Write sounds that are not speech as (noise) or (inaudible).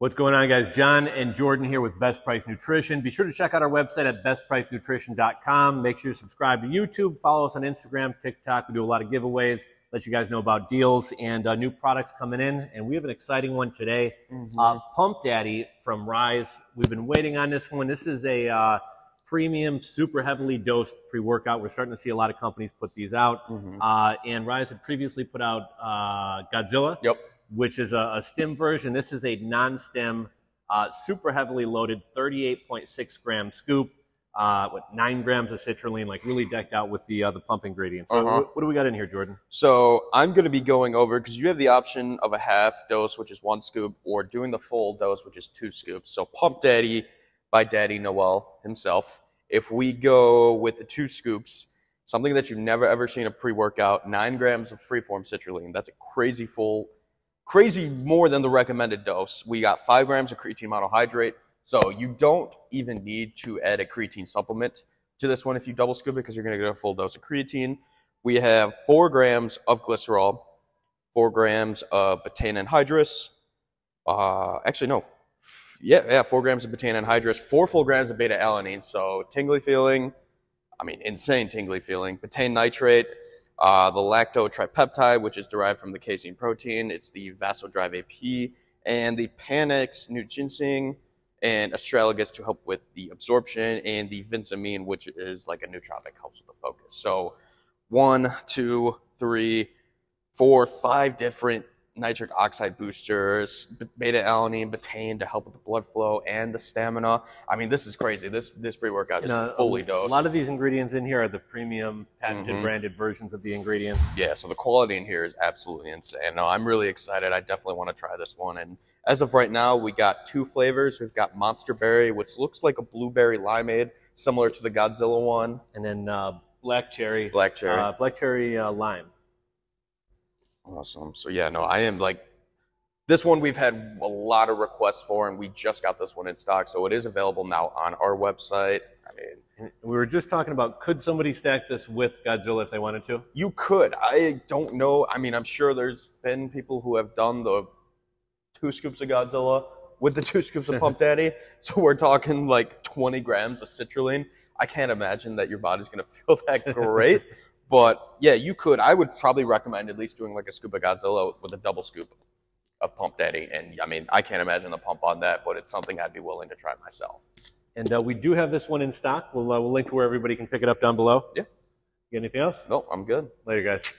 What's going on, guys? John and Jordan here with Best Price Nutrition. Be sure to check out our website at bestpricenutrition.com. Make sure you subscribe to YouTube, follow us on Instagram, TikTok. We do a lot of giveaways, let you guys know about deals and uh, new products coming in. And we have an exciting one today Mm-hmm. uh, Pump Daddy from Ryse. We've been waiting on this one. This is a uh, premium, super heavily dosed pre workout. We're starting to see a lot of companies put these out. Mhm. Uh, and Ryse had previously put out uh, Godzilla Yep. Which is a, a stim version. This is a non-stim, uh, super heavily loaded, 38.6 gram scoop, uh, with nine grams of citrulline, like really decked out with the uh, the pump ingredients. So Uh-huh. what, what do we got in here, Jordan? So I'm going to be going over because you have the option of a half dose, which is one scoop, or doing the full dose, which is two scoops. So Pump Daddy by Daddy Noel himself. If we go with the two scoops, something that you've never ever seen a pre-workout, nine grams of freeform citrulline. That's a crazy full, crazy more than the recommended dose. We got five grams of creatine monohydrate. So you don't even need to add a creatine supplement to this one if you double scoop it because you're going to get a full dose of creatine. We have four grams of glycerol, four grams of betaine anhydrous. Uh, actually, no. Yeah, yeah, four grams of betaine anhydrous, four full grams of beta alanine. So tingly feeling, I mean, insane tingly feeling. Betaine nitrate, uh, the lactotripeptide, which is derived from the casein protein. It's the vasodrive AP, and the Panax notoginseng and astragalus to help with the absorption, and the vincamine, which is like a nootropic, helps with the focus. So one, two, three, four, five different nitric oxide boosters, beta alanine, betaine to help with the blood flow and the stamina. I mean, this is crazy. This this pre-workout is And, uh, fully dosed. A lot of these ingredients in here are the premium patented Mhm. branded versions of the ingredients. yeah, so the quality in here is absolutely insane. No, I'm really excited. I definitely want to try this one. And as of right now, we got two flavors. We've got Monster Berry, which looks like a blueberry limeade, similar to the Godzilla one. And then uh, black cherry, Black cherry. uh, black cherry uh, lime. Awesome. So yeah, no, I am like this one we've had a lot of requests for, and we just got this one in stock, so it is available now on our website. I mean, we were just talking about could somebody stack this with Godzilla if they wanted to? you could. I don't know. I mean, I'm sure there's been people who have done the two scoops of Godzilla with the two scoops of Pump (laughs) Daddy. So we're talking like 20 grams of citrulline. I can't imagine that your body's going (laughs) to feel that great. (laughs) But yeah, you could. I would probably recommend at least doing like a scuba Godzilla with a double scoop of Pump Daddy. And I mean, I can't imagine the pump on that, but it's something I'd be willing to try myself. And uh, we do have this one in stock. We'll, uh, we'll link to where everybody can pick it up down below. Yeah. You got anything else? No, I'm good. Later, guys.